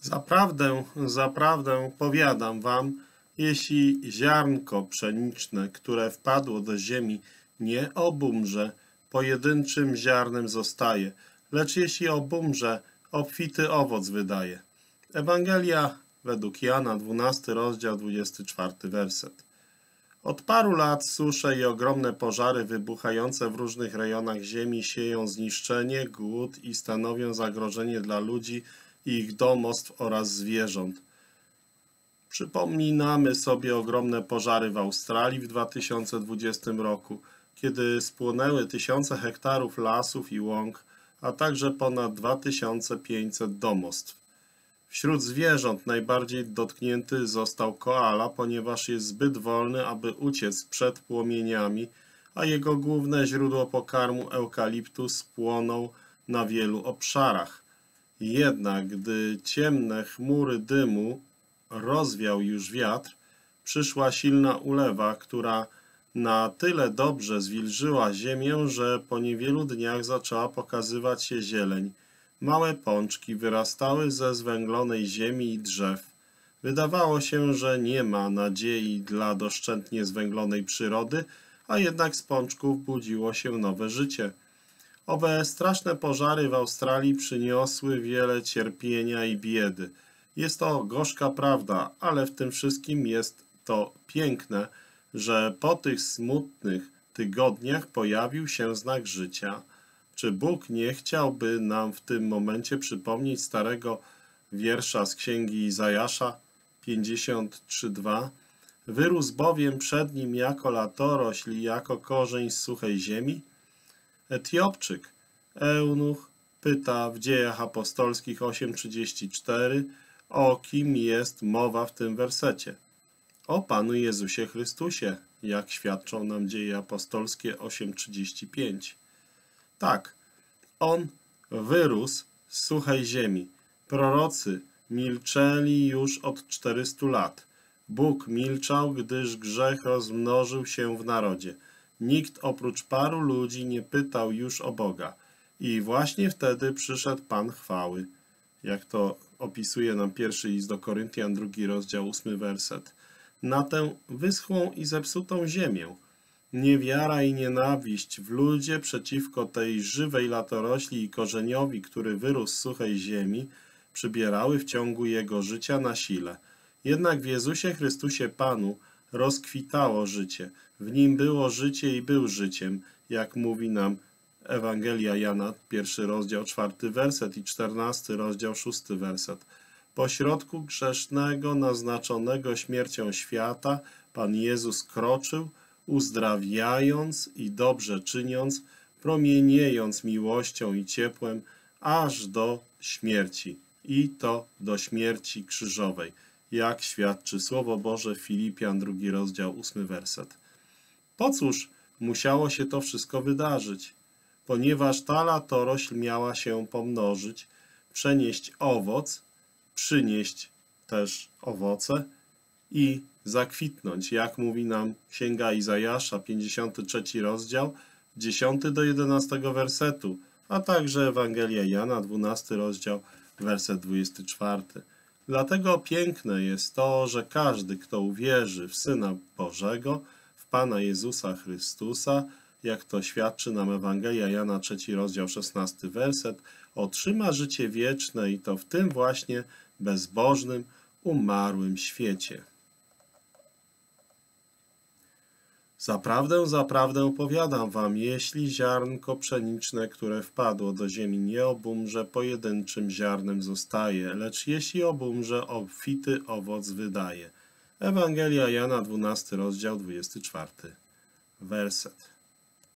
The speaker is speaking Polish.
Zaprawdę, zaprawdę powiadam wam, jeśli ziarnko pszeniczne, które wpadło do ziemi, nie obumrze, pojedynczym ziarnem zostaje, lecz jeśli obumrze, obfity owoc wydaje. Ewangelia według Jana, 12 rozdział, 24 werset. Od paru lat susze i ogromne pożary wybuchające w różnych rejonach ziemi sieją zniszczenie, głód i stanowią zagrożenie dla ludzi ich domostw oraz zwierząt. Przypominamy sobie ogromne pożary w Australii w 2020 roku, kiedy spłonęły tysiące hektarów lasów i łąk, a także ponad 2500 domostw. Wśród zwierząt najbardziej dotknięty został koala, ponieważ jest zbyt wolny, aby uciec przed płomieniami, a jego główne źródło pokarmu eukaliptus płonął na wielu obszarach. Jednak gdy ciemne chmury dymu rozwiał już wiatr, przyszła silna ulewa, która na tyle dobrze zwilżyła ziemię, że po niewielu dniach zaczęła pokazywać się zieleń. Małe pączki wyrastały ze zwęglonej ziemi i drzew. Wydawało się, że nie ma nadziei dla doszczętnie zwęglonej przyrody, a jednak z pączków budziło się nowe życie. Owe straszne pożary w Australii przyniosły wiele cierpienia i biedy. Jest to gorzka prawda, ale w tym wszystkim jest to piękne, że po tych smutnych tygodniach pojawił się znak życia. Czy Bóg nie chciałby nam w tym momencie przypomnieć starego wiersza z księgi Izajasza 53:2? Wyrósł bowiem przed nim jako latorośl i jako korzeń z suchej ziemi? Etiopczyk, eunuch, pyta w dziejach apostolskich 8:34 o kim jest mowa w tym wersecie. O Panu Jezusie Chrystusie, jak świadczą nam dzieje apostolskie 8:35. Tak, On wyrósł z suchej ziemi. Prorocy milczeli już od 400 lat. Bóg milczał, gdyż grzech rozmnożył się w narodzie. Nikt oprócz paru ludzi nie pytał już o Boga. I właśnie wtedy przyszedł Pan chwały. Jak to opisuje nam pierwszy list do Koryntian, drugi rozdział, ósmy werset. Na tę wyschłą i zepsutą ziemię – Niewiara i nienawiść w ludzie przeciwko tej żywej latorośli i korzeniowi, który wyrósł z suchej ziemi, przybierały w ciągu jego życia na sile. Jednak w Jezusie Chrystusie Panu rozkwitało życie. W nim było życie i był życiem, jak mówi nam Ewangelia Jana, pierwszy rozdział, czwarty werset i czternasty rozdział, szósty werset. Pośrodku grzesznego, naznaczonego śmiercią świata, Pan Jezus kroczył, uzdrawiając i dobrze czyniąc, promieniejąc miłością i ciepłem, aż do śmierci, i to do śmierci krzyżowej, jak świadczy Słowo Boże Filipian, drugi rozdział, ósmy werset. Po cóż musiało się to wszystko wydarzyć? Ponieważ ta latorośl miała się pomnożyć, przenieść owoc, przynieść też owoce i zakwitnąć, jak mówi nam Księga Izajasza, 53 rozdział, 10 do 11 wersetu, a także Ewangelia Jana, 12 rozdział, werset 24. Dlatego piękne jest to, że każdy, kto uwierzy w Syna Bożego, w Pana Jezusa Chrystusa, jak to świadczy nam Ewangelia Jana, 3 rozdział, 16 werset, otrzyma życie wieczne i to w tym właśnie bezbożnym, umarłym świecie. Zaprawdę, zaprawdę powiadam wam, jeśli ziarnko pszeniczne, które wpadło do ziemi, nie obumrze, pojedynczym ziarnem zostaje, lecz jeśli obumrze, obfity owoc wydaje. Ewangelia Jana, 12 rozdział, 24 werset.